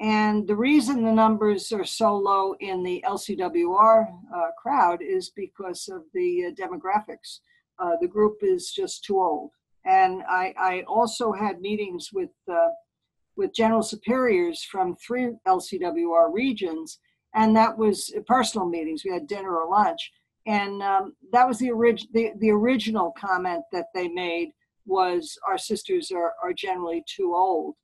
And the reason the numbers are so low in the LCWR uh, crowd is because of the uh, demographics. Uh, the group is just too old. And I, I also had meetings with, uh, with general superiors from three LCWR regions, and that was personal meetings. We had dinner or lunch. And um, that was the, orig- the, the original comment that they made was our sisters are, are generally too old.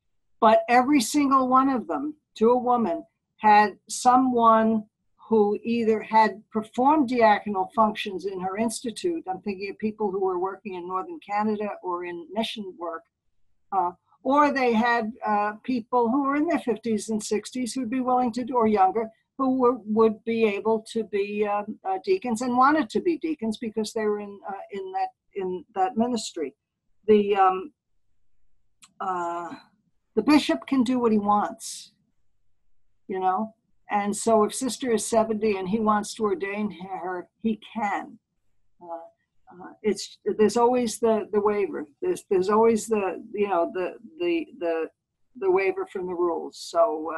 But every single one of them, to a woman, had someone who either had performed diaconal functions in her institute. I'm thinking of people who were working in northern Canada or in mission work. Uh, or they had uh, people who were in their 50s and 60s who'd be willing to do, or younger, who were, would be able to be um, uh, deacons and wanted to be deacons because they were in uh, in that in that ministry. The um, uh, the bishop can do what he wants, you know. And so, if sister is 70 and he wants to ordain her, he can. Uh, uh, it's there's always the the waiver. There's there's always the you know the the the the waiver from the rules. So.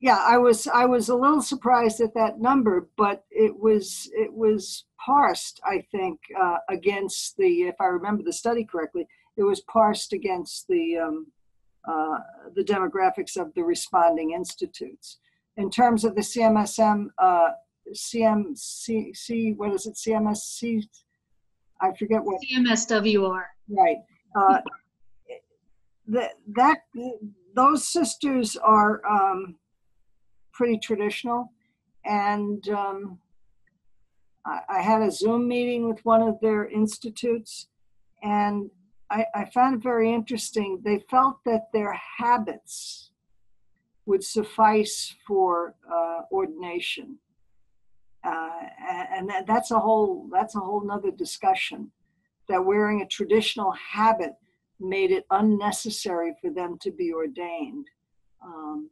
Yeah, I was I was a little surprised at that number, but it was it was parsed, I think, uh, against the if I remember the study correctly, it was parsed against the um, uh, the demographics of the responding institutes. In terms of the CMSM, uh, CMC, what is it, CMSC? I forget what. CMSWR. Right. Uh, that, that, those sisters are um, pretty traditional. And um, I, I had a Zoom meeting with one of their institutes, and I, I found it very interesting. They felt that their habits would suffice for uh, ordination. Uh, and that, that's a whole that's a whole nother discussion that wearing a traditional habit made it unnecessary for them to be ordained um,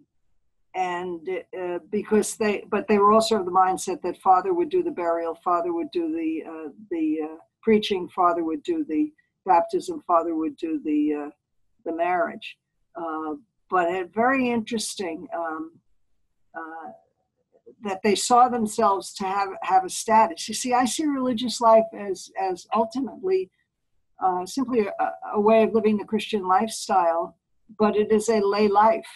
and uh, because they but they were also of the mindset that father would do the burial father would do the uh, the uh, preaching father would do the baptism, father would do the uh, the marriage. Uh, but very interesting um, uh, that they saw themselves to have have a status. You see, I see religious life as as ultimately simply a, a, way of living the Christian lifestyle, but it is a lay life.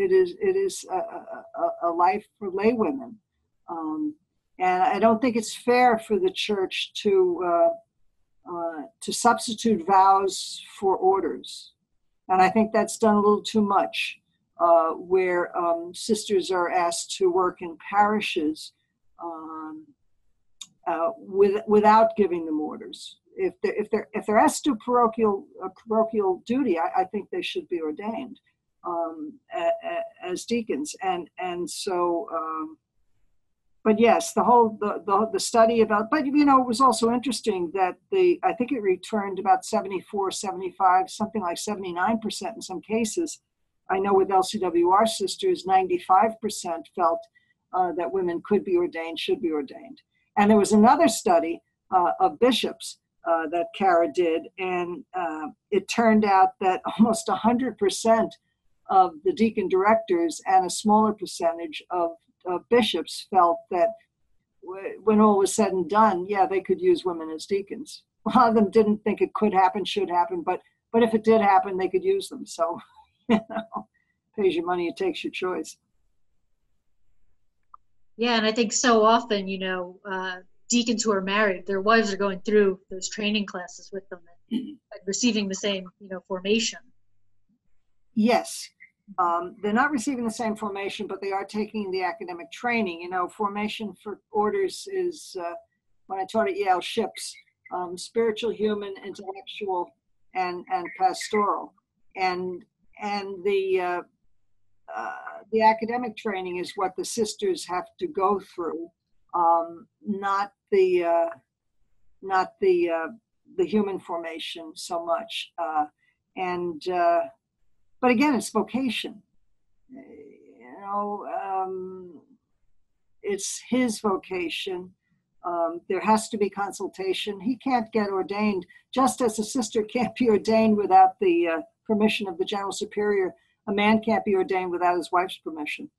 It is it is a, a, a life for lay women. Um, and I don't think it's fair for the church to uh, uh, to substitute vows for orders. And I think that's done a little too much, uh, where um, sisters are asked to work in parishes um, uh, with, without giving them orders. If they're, if they're, if they're asked to parochial, parochial duty, I, I, think they should be ordained um, as deacons. And, and so, um, but yes, the whole the, the, the study about but you know it was also interesting that the I think it returned about 74, 75, something like 79 percent in some cases. I know with LCWR sisters, 95 percent felt uh, that women could be ordained, should be ordained. And there was another study uh, of bishops uh, that CARA did, and uh, it turned out that almost 100 percent of the deacon directors and a smaller percentage of uh, bishops felt that w- when all was said and done, yeah, they could use women as deacons. A lot of them didn't think it could happen, should happen, but but if it did happen, they could use them. So, you know, pays your money, it takes your choice. Yeah, and I think so often, you know, uh, deacons who are married, their wives are going through those training classes with them and, and receiving the same, you know, formation. Yes, um, they're not receiving the same formation, but they are taking the academic training. You know, formation for orders is uh, when I taught at Yale SHIPS, um, spiritual, human, intellectual, and and pastoral, and and the uh, uh, the academic training is what the sisters have to go through, um, not the uh, not the uh, the human formation so much. Uh, And, uh, but again, it's vocation. You know, um, it's his vocation. Um, there has to be consultation. He can't get ordained, just as a sister can't be ordained without the uh, permission of the general superior. A man can't be ordained without his wife's permission.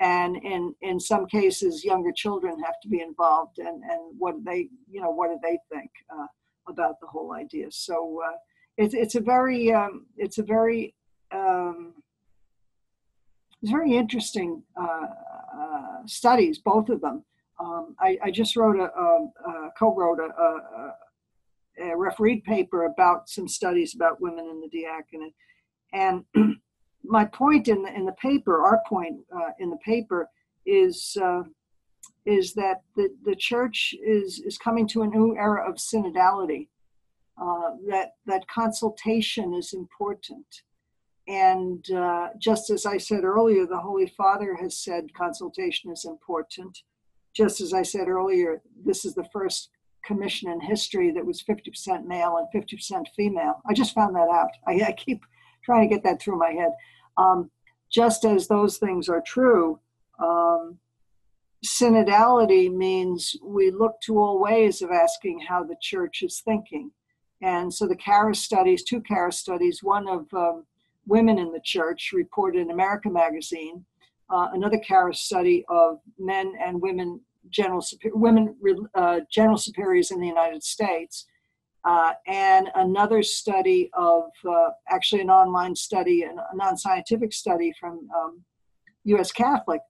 And in in some cases, younger children have to be involved. And and what do they, you know, what do they think uh, about the whole idea? So uh, it's it's a very um, it's a very um, it's very interesting uh, uh, studies, both of them. Um, I, I, just wrote a, a, a co-wrote a, a, a, refereed paper about some studies about women in the diaconate, and my point in the in the paper, our point uh, in the paper, is uh, is that the the church is is coming to a new era of synodality. Uh, that that consultation is important and uh, just as I said earlier, the Holy Father has said consultation is important. Just as I said earlier, this is the first commission in history that was 50% male and 50% female. I just found that out. I, I keep trying to get that through my head. Um, just as those things are true, um, synodality means we look to all ways of asking how the church is thinking. And so the CARA studies, two CARA studies, one of um, women in the church reported in America Magazine, uh, another CARA study of men and women general women uh, general superiors in the United States, uh, and another study of uh, actually an online study, a non-scientific study from um, U.S. Catholic.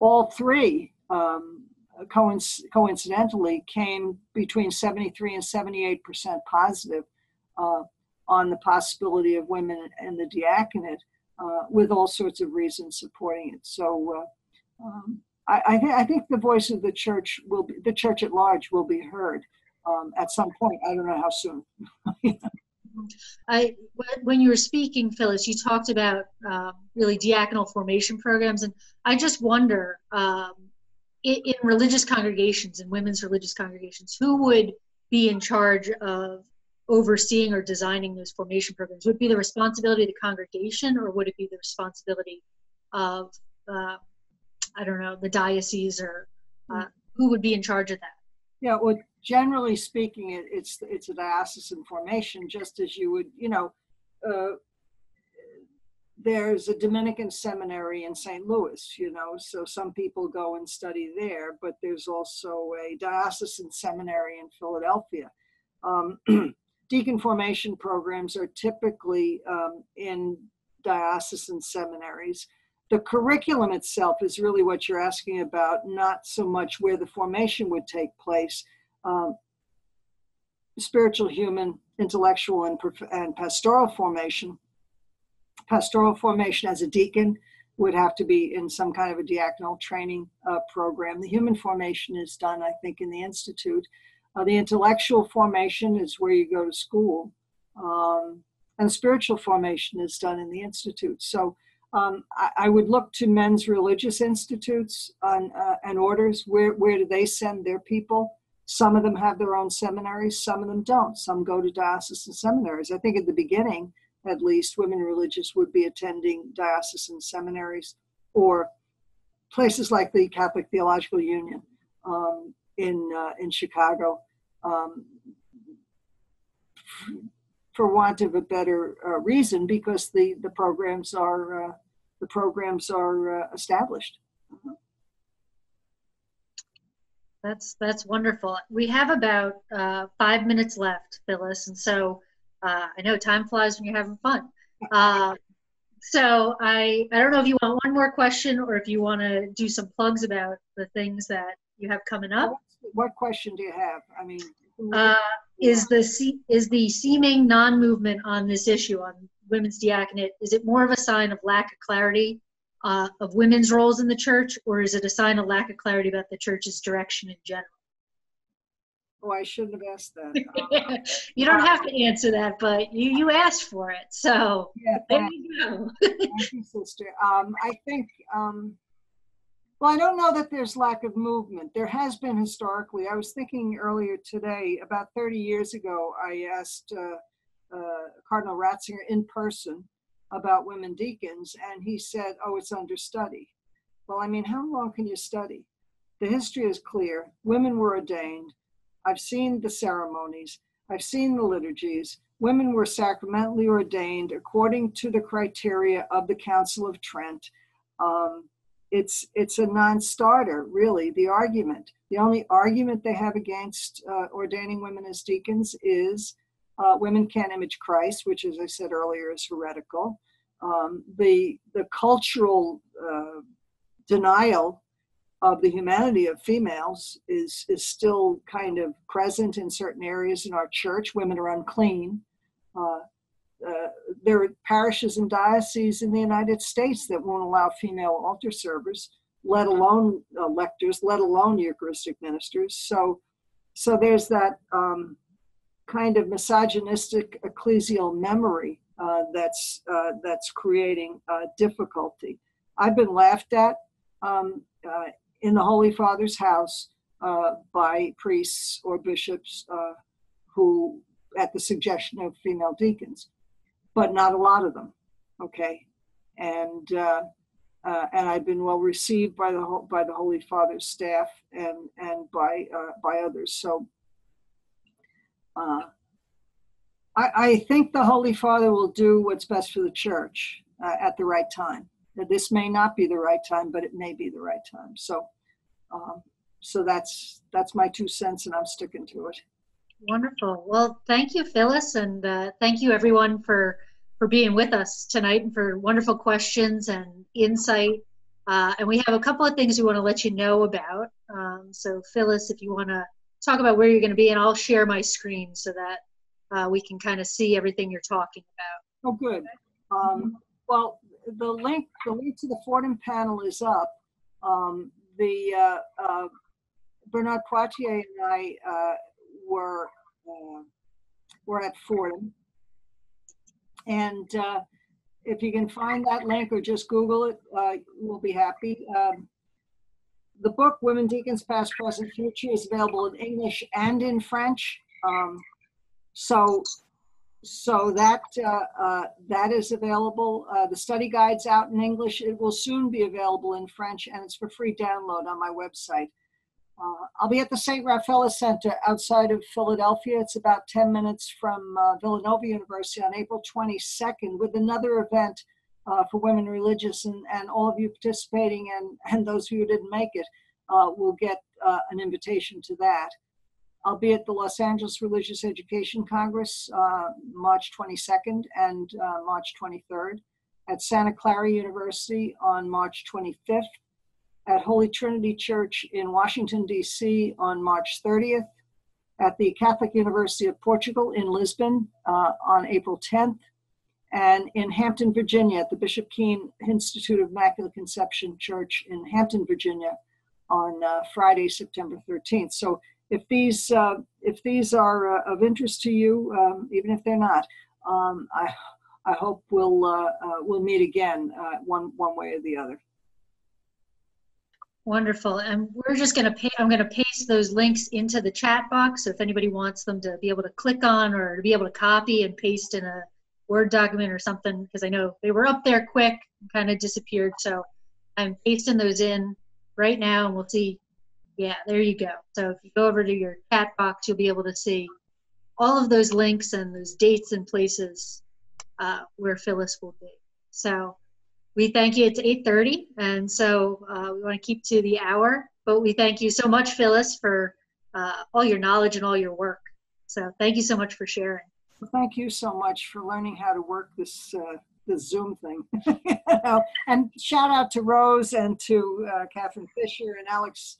All three um, coinc- coincidentally came between 73 and 78 percent positive uh, on the possibility of women in the diaconate uh, with all sorts of reasons supporting it. So uh, um, I, I, th- I, think the voice of the church will be, the church at large will be heard um, at some point. I don't know how soon. I, when you were speaking, Phyllis, you talked about um, really diaconal formation programs, and I just wonder um, in, in religious congregations, in women's religious congregations, who would be in charge of overseeing or designing those formation programs? Would be the responsibility of the congregation, or would it be the responsibility of, uh, I don't know, the diocese, or uh, who would be in charge of that? Yeah, well, generally speaking, it, it's it's a diocesan formation, just as you would, you know. Uh, there's a Dominican seminary in St. Louis, you know, so some people go and study there, but there's also a diocesan seminary in Philadelphia. Um, deacon formation programs are typically um, in diocesan seminaries. The curriculum itself is really what you're asking about, not so much where the formation would take place. Um, spiritual, human, intellectual, and, and pastoral formation. Pastoral formation as a deacon would have to be in some kind of a diaconal training uh, program. The human formation is done, I think, in the Institute. Uh, the intellectual formation is where you go to school, um, and spiritual formation is done in the institute. So um, I, I, would look to men's religious institutes on, uh, and orders. Where where do they send their people? Some of them have their own seminaries. Some of them don't. Some go to diocesan seminaries. I think at the beginning, at least, women religious would be attending diocesan seminaries or places like the Catholic Theological Union. Um, in uh, in Chicago, um, for want of a better uh, reason, because the the programs are uh, the programs are uh, established. That's that's wonderful. We have about uh, five minutes left, Phyllis, and so uh, I know time flies when you're having fun. so I I don't know if you want one more question or if you want to do some plugs about the things that you have coming up what question do you have? I mean, uh, is the C, is the seeming non-movement on this issue on women's diaconate is it more of a sign of lack of clarity uh, of women's roles in the church, or is it a sign of lack of clarity about the church's direction in general? Oh, I shouldn't have asked that. you don't have to answer that, but you you asked for it, so yeah, there you go. thank you, sister. Um, I think um, well, I don't know that there's lack of movement. There has been historically. I was thinking earlier today, about 30 years ago, I asked uh, uh, Cardinal Ratzinger in person about women deacons, and he said, "Oh, it's under study." Well, I mean, how long can you study? The history is clear. Women were ordained. I've seen the ceremonies. I've seen the liturgies. Women were sacramentally ordained according to the criteria of the Council of Trent. Um, it's it's a non-starter, really. The argument, the only argument they have against uh, ordaining women as deacons is uh, women can't image Christ, which, as I said earlier, is heretical. Um, the the cultural uh, denial of the humanity of females is is still kind of present in certain areas in our church. Women are unclean. Uh, uh, there are parishes and dioceses in the United States that won't allow female altar servers, let alone lectors, let alone Eucharistic ministers. So, so there's that um, kind of misogynistic ecclesial memory uh, that's uh, that's creating uh, difficulty. I've been laughed at um, uh, in the Holy Father's house uh, by priests or bishops who, at the suggestion of female deacons, but not a lot of them. Okay, and uh, uh, and I've been well received by the by the Holy Father's staff and and by uh, by others. So uh, I, I think the Holy Father will do what's best for the Church uh, at the right time. This may not be the right time, but it may be the right time. So um, so that's that's my two cents, and I'm sticking to it. Wonderful. Well, thank you, Phyllis, and uh, thank you everyone for for being with us tonight and for wonderful questions and insight. Uh, and we have a couple of things we want to let you know about. Um, so, Phyllis, if you want to talk about where you're going to be, and I'll share my screen so that uh, we can kind of see everything you're talking about. Oh, good. Um, well, the link the link to the Fordham panel is up. Um, the uh, uh Bernard Pottier and I uh, were uh, were at Fordham. And uh, if you can find that link or just Google it, uh, we'll be happy. Um, the book Women Deacons Past, Present, Future is available in English and in French. Um, so so that uh, uh, that is available. Uh, the study guide's out in English. It will soon be available in French, and it's for free download on my website. Uh, I'll be at the St. Raphaela Center outside of Philadelphia. It's about 10 minutes from uh, Villanova University on April 22nd with another event uh, for women religious. And, and all of you participating and, and those who didn't make it uh, will get uh, an invitation to that. I'll be at the Los Angeles Religious Education Congress uh, March 22nd and March 23rd, at Santa Clara University on March 25th, at Holy Trinity Church in Washington, D.C. on March 30th, at the Catholic University of Portugal in Lisbon uh, on April 10th, and in Hampton, Virginia at the Bishop Keane Institute of Immaculate Conception Church in Hampton, Virginia on uh, Friday, September 13th. So if these uh, if these are uh, of interest to you, um, even if they're not, um, I I hope we'll uh, uh, we'll meet again one one way or the other. Wonderful. And we're just going to pay, I'm going to paste those links into the chat box. So if anybody wants them to be able to click on or to be able to copy and paste in a Word document or something, because I know they were up there quick and kind of disappeared. So I'm pasting those in right now and we'll see. Yeah, there you go. So if you go over to your chat box, you'll be able to see all of those links and those dates and places uh, where Phyllis will be. So we thank you. It's 8.30, and so uh, we want to keep to the hour, but we thank you so much, Phyllis, for uh, all your knowledge and all your work. So thank you so much for sharing. Well, thank you so much for learning how to work this uh, this Zoom thing. and shout out to Rose and to uh, Catherine Fisher and Alex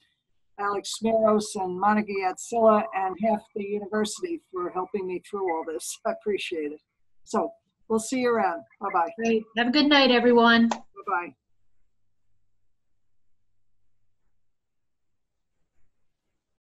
Alex Smeros and Monica Yatsila and half the university for helping me through all this. I appreciate it. So We'll see you around. Bye-bye. Great. Have a good night, everyone. Bye-bye.